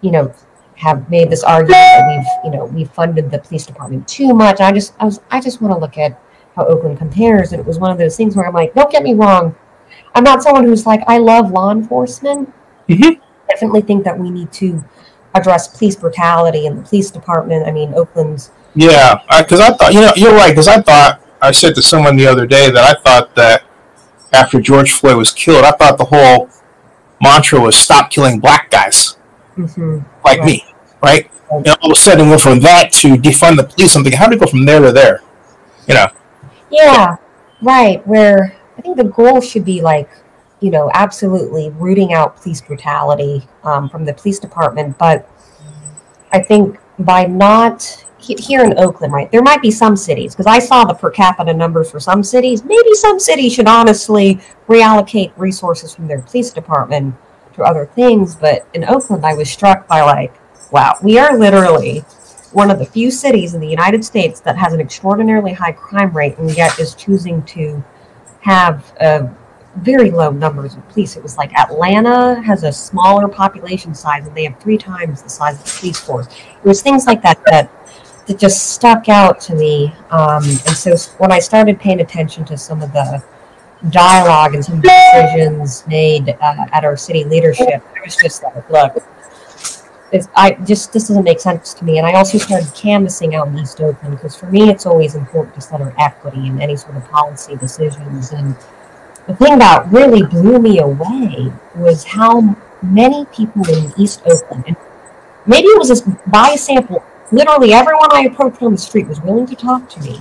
you know, have made this argument that we've, you know, we funded the police department too much. I just, I was, I just want to look at how Oakland compares, and it was one of those things where I'm like, don't get me wrong, I'm not someone who's like, I love law enforcement. Mhm. Definitely think that we need to address police brutality in the police department. I mean, Oakland's Yeah, because I, thought you know you're right. Because I thought I said to someone the other day that I thought that after George Floyd was killed, I thought the whole mantra was "Stop killing black guys mhm, like Right. me," right? And all of a sudden, went from that to defund the police. I'm thinking, how do we go from there to there? You know? Yeah, right. Where I think the goal should be like, you know, absolutely rooting out police brutality um, from the police department. But I think by not here in Oakland, right, there might be some cities because I saw the per capita numbers for some cities. Maybe some cities should honestly reallocate resources from their police department to other things. But in Oakland, I was struck by like, wow, we are literally one of the few cities in the United States that has an extraordinarily high crime rate and yet is choosing to have uh, very low numbers of police. It was like Atlanta has a smaller population size and they have three times the size of the police force. It was things like that that, that just stuck out to me. Um, and so when I started paying attention to some of the dialogue and some decisions made uh, at our city leadership, I was just like, look, it's, I just this doesn't make sense to me. And I also started canvassing out in East Oakland because for me it's always important to center equity in any sort of policy decisions. And the thing that really blew me away was how many people in East Oakland, and maybe it was just by sample, literally everyone I approached on the street was willing to talk to me,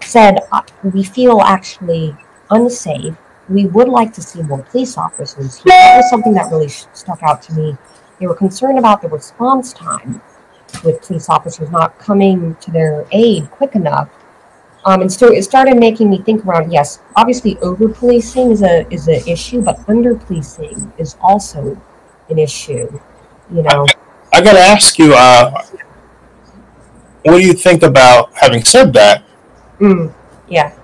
said uh, we feel actually unsafe. We would like to see more police officers here. That was something that really stuck out to me they were concerned about the response time with police officers not coming to their aid quick enough. Um, and so it started making me think around yes, obviously over policing is a is an issue, but under policing is also an issue. You know, I got to ask you, uh, what do you think about having said that? mm,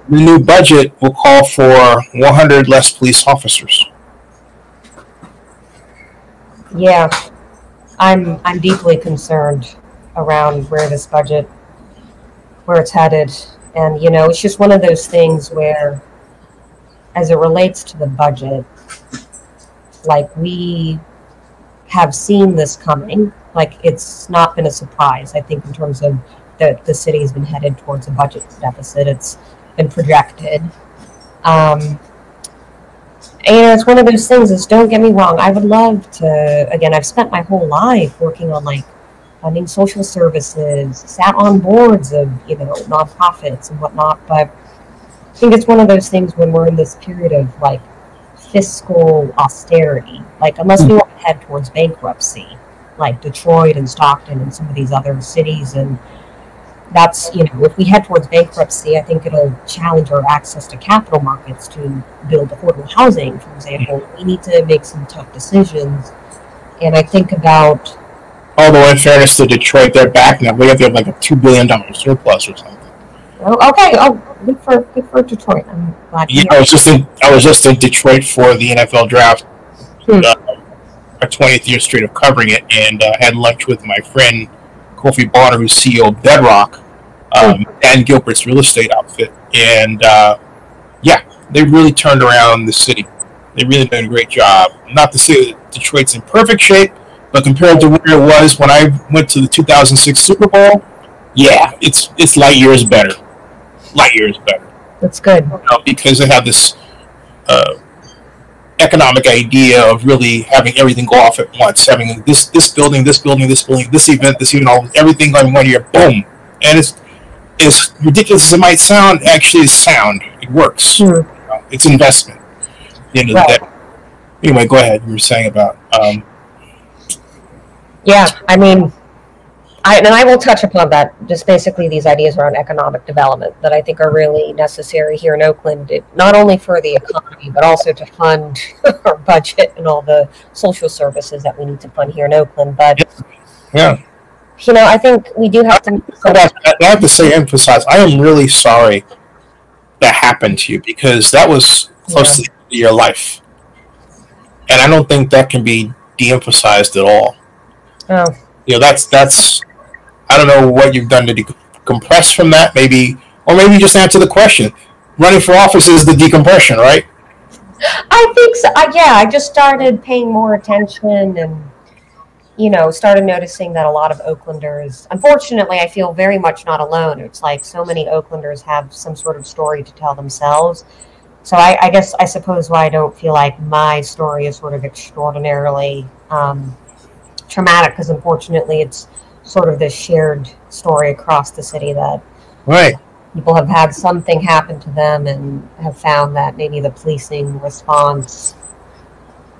The new budget will call for 100 less police officers. yeah. I'm I'm deeply concerned around where this budget where it's headed. And you know, it's just one of those things where as it relates to the budget, like we have seen this coming. Like it's not been a surprise, I think, in terms of the the city has been headed towards a budget deficit. It's been projected. Um, and it's one of those things is don't get me wrong, I would love to again, I've spent my whole life working on like funding social services, sat on boards of, you know, nonprofits and whatnot, but I think it's one of those things when we're in this period of like fiscal austerity, like unless we want to head towards bankruptcy, like Detroit and Stockton and some of these other cities and that's you know if we head towards bankruptcy i think it'll challenge our access to capital markets to build affordable housing for example we need to make some tough decisions and i think about Although, in fairness to Detroit, they're back now. We have to have like a $2 billion surplus or something. oh, okay oh good for good for detroit i'm glad Yeah, I was just in I was just in Detroit for the NFL draft, Hmm. uh, our 20th year straight of covering it, and uh, had lunch with my friend Kofi Bonner, who's CEO of Bedrock, um, Dan Gilbert's real estate outfit, and uh, yeah, they really turned around the city. They really did a great job. Not to say that Detroit's in perfect shape, but compared to where it was when I went to the 2006 Super Bowl, yeah, it's it's light years better. Light years better that's good you know, because they have this uh, economic idea of really having everything go off at once, having this this building, this building, this building, this event, this event, all everything going one year, boom, and it's as ridiculous as it might sound, actually is sound. It works. You It's investment. End of Right. the day. Anyway, go ahead. You were saying about um, Yeah, I mean, I and I will touch upon that. Just basically these ideas around economic development that I think are really necessary here in Oakland, it, not only for the economy but also to fund our budget and all the social services that we need to fund here in Oakland. But yeah. You know, I think we do have to. I have to say, emphasize. I am really sorry that happened to you because that was close to end of your life, and I don't think that can be de-emphasized at all. Oh, You know, that's that's. I don't know what you've done to decompress from that. Maybe, or maybe just answer the question. Running for office is the decompression, right? I think so. I, yeah, I just started paying more attention and, you know, started noticing that a lot of Oaklanders, unfortunately, I feel very much not alone. It's like so many Oaklanders have some sort of story to tell themselves. So I, I guess I suppose why I don't feel like my story is sort of extraordinarily um, traumatic because unfortunately it's sort of this shared story across the city that Right. people have had something happen to them and have found that maybe the policing response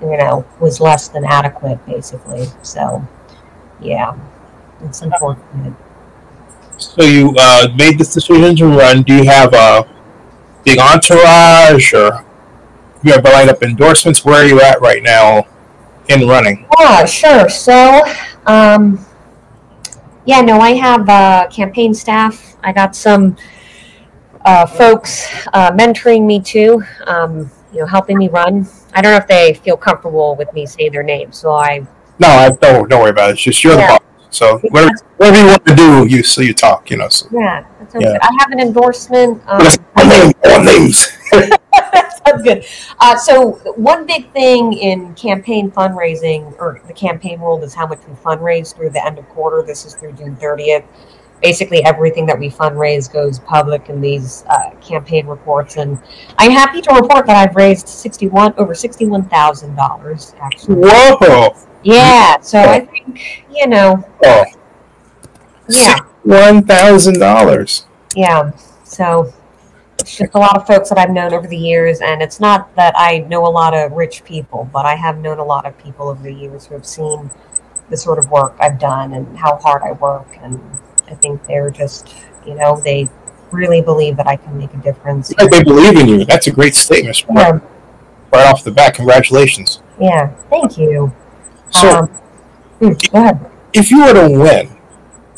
you know was less than adequate basically so yeah it's unfortunate So you uh, made this decision to run. Do you have a big entourage, or you have lined up endorsements? Where are you at right now in running? yeah sure so um yeah no i have uh campaign staff i got some uh, folks uh, mentoring me too um, you know helping me run i don't know if they feel comfortable with me saying their name, so i No, I don't. Don't worry about it. It's just you're Yeah. the boss. So whatever, whatever you want to do, you so you talk. You know. So. Yeah, that sounds Yeah. good. I have an endorsement. Um, all names. That sounds good. Uh, so one big thing in campaign fundraising or the campaign world is how much we fundraise through the end of quarter. This is through June 30th. Basically, everything that we fundraise goes public in these uh, campaign reports, and I'm happy to report that I've raised 61 over 61 thousand dollars. Actually, Whoa. yeah. So I think you know, Oh. yeah. One thousand dollars. Yeah. So it's just a lot of folks that I've known over the years, and it's not that I know a lot of rich people, but I have known a lot of people over the years who have seen the sort of work I've done and how hard I work, and I think they're just, you know, they really believe that I can make a difference. They believe in you. That's a great statement. Right, Yeah, right off the bat. Congratulations. yeah. Thank you. So, um, hmm, go ahead. if you were to win,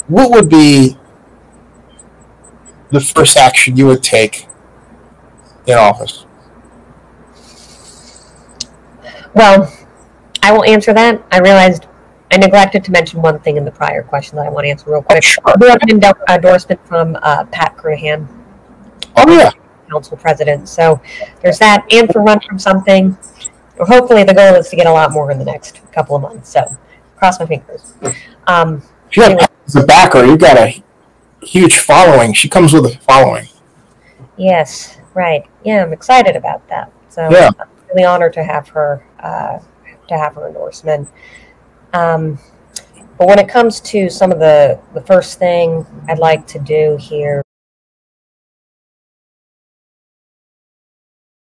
what would be the first action you would take in office? Well, I will answer that. I realized I neglected to mention one thing in the prior question that I want to answer real quick. Sure. I have an endorsement from uh, Pat Kernighan, Oh yeah. council president. So there's that, and for run from something. Hopefully, the goal is to get a lot more in the next couple of months. So cross my fingers. Um, you have as a backer, you've got a huge following. She comes with a following. yes, right. Yeah, I'm excited about that. So Yeah. I'm really honored to have her uh, to have her endorsement. Um, but when it comes to some of the the first thing I'd like to do here